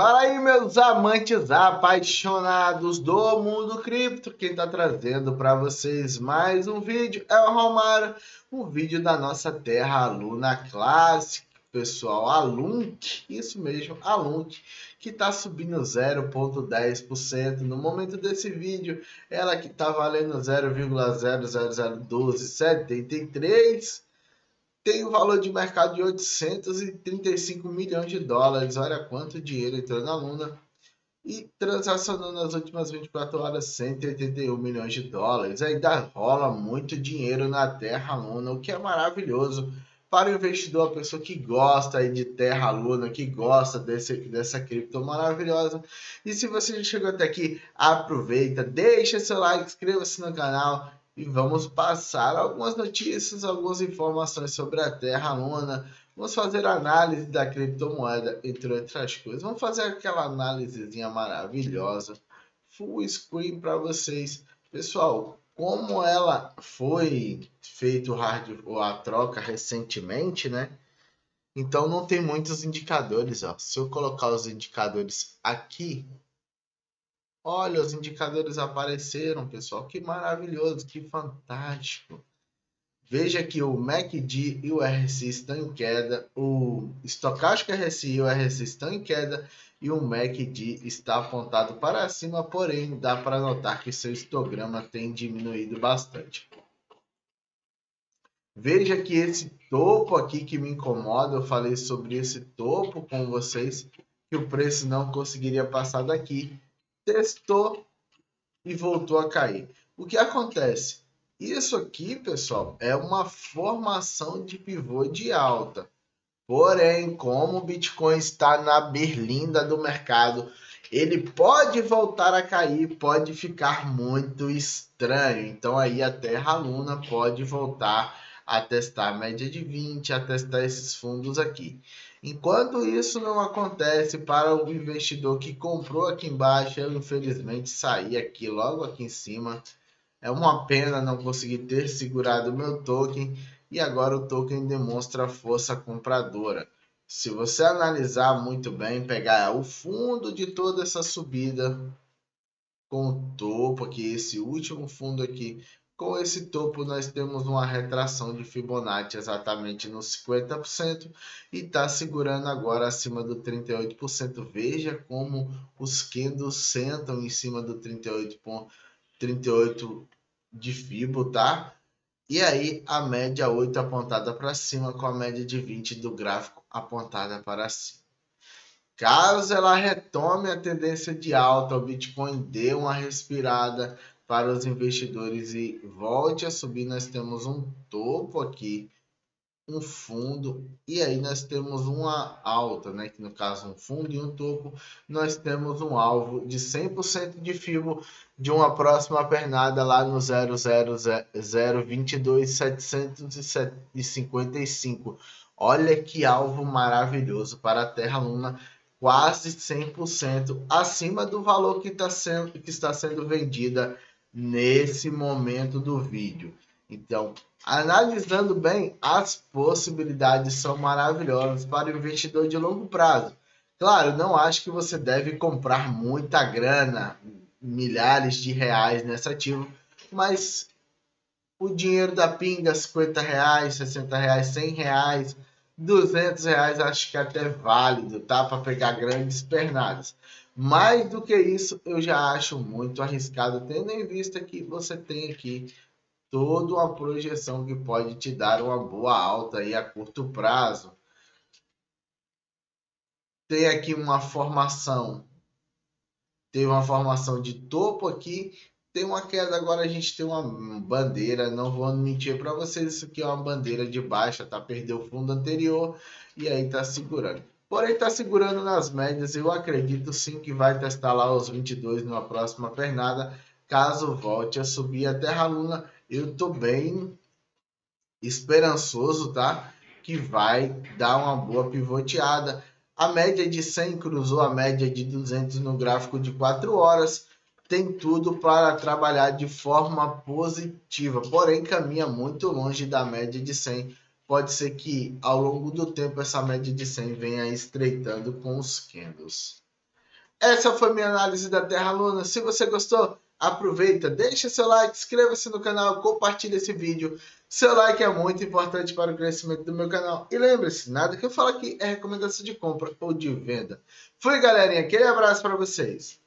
Fala aí, meus amantes apaixonados do mundo cripto. Quem está trazendo para vocês mais um vídeo é o Romário, um vídeo da nossa Terra Luna Classic, pessoal. A isso mesmo, a que está subindo 0,10%. No momento desse vídeo, ela que está valendo 0,0001273 tem o um valor de mercado de 835 milhões de dólares. Olha quanto dinheiro entrou na Luna. E transacionou nas últimas 24 horas 181 milhões de dólares. Ainda rola muito dinheiro na Terra Luna, o que é maravilhoso para o investidor, a pessoa que gosta de Terra Luna, que gosta desse, dessa cripto maravilhosa. E se você já chegou até aqui, aproveita, deixa seu like, inscreva-se no canal e vamos passar algumas notícias, algumas informações sobre a Terra Luna. Vamos fazer análise da criptomoeda, entre outras coisas. Vamos fazer aquela análisezinha maravilhosa, full screen para vocês. Pessoal, como ela foi feito hard, a troca recentemente, né? Então não tem muitos indicadores, ó. Se eu colocar os indicadores aqui, Olha, os indicadores apareceram, pessoal. Que maravilhoso, que fantástico. Veja que o MACD e o RSI estão em queda, o estocástico RSI e o RSI estão em queda e o MACD está apontado para cima, porém dá para notar que seu histograma tem diminuído bastante. Veja que esse topo aqui que me incomoda, eu falei sobre esse topo com vocês, que o preço não conseguiria passar daqui testou e voltou a cair. O que acontece? Isso aqui, pessoal, é uma formação de pivô de alta. Porém, como o Bitcoin está na berlinda do mercado, ele pode voltar a cair, pode ficar muito estranho. Então aí a Terra Luna pode voltar a testar a média de 20, a testar esses fundos aqui. Enquanto isso não acontece para o investidor que comprou aqui embaixo, eu infelizmente saí aqui logo aqui em cima. É uma pena não conseguir ter segurado o meu token e agora o token demonstra força compradora. Se você analisar muito bem, pegar o fundo de toda essa subida com o topo aqui, esse último fundo aqui, com esse topo, nós temos uma retração de Fibonacci exatamente nos 50% e está segurando agora acima do 38%. Veja como os candles sentam em cima do 38, 38 de Fibo, tá? E aí a média 8 apontada para cima com a média de 20 do gráfico apontada para cima. Caso ela retome a tendência de alta, o Bitcoin dê uma respirada, para os investidores e volte a subir, nós temos um topo aqui, um fundo, e aí nós temos uma alta, né? Que no caso um fundo e um topo, nós temos um alvo de 100% de FIBO de uma próxima pernada lá no 000022755. Olha que alvo maravilhoso para a Terra Luna, quase 100% acima do valor que, tá sendo, que está sendo vendida nesse momento do vídeo. Então, analisando bem, as possibilidades são maravilhosas para o investidor de longo prazo. Claro, não acho que você deve comprar muita grana, milhares de reais nesse ativo, mas o dinheiro da pinga, 50 reais, 60 reais, 100 reais, 200 reais, acho que até válido, tá? Para pegar grandes pernadas. Mais do que isso, eu já acho muito arriscado, tendo em vista que você tem aqui toda uma projeção que pode te dar uma boa alta aí a curto prazo. Tem aqui uma formação, tem uma formação de topo aqui, tem uma queda, agora a gente tem uma bandeira, não vou mentir para vocês, isso aqui é uma bandeira de baixa, tá? Perdeu o fundo anterior e aí tá segurando. Porém, está segurando nas médias. Eu acredito sim que vai testar lá os 22 numa próxima pernada. Caso volte a subir a Terra Luna, eu estou bem esperançoso, tá? Que vai dar uma boa pivoteada. A média de 100 cruzou a média de 200 no gráfico de 4 horas. Tem tudo para trabalhar de forma positiva, porém caminha muito longe da média de 100 pode ser que ao longo do tempo essa média de 100 venha estreitando com os candles. Essa foi minha análise da Terra Luna. Se você gostou, aproveita, deixa seu like, inscreva-se no canal, compartilhe esse vídeo. Seu like é muito importante para o crescimento do meu canal. E lembre-se, nada que eu falo aqui é recomendação de compra ou de venda. Fui, galerinha. Aquele abraço para vocês.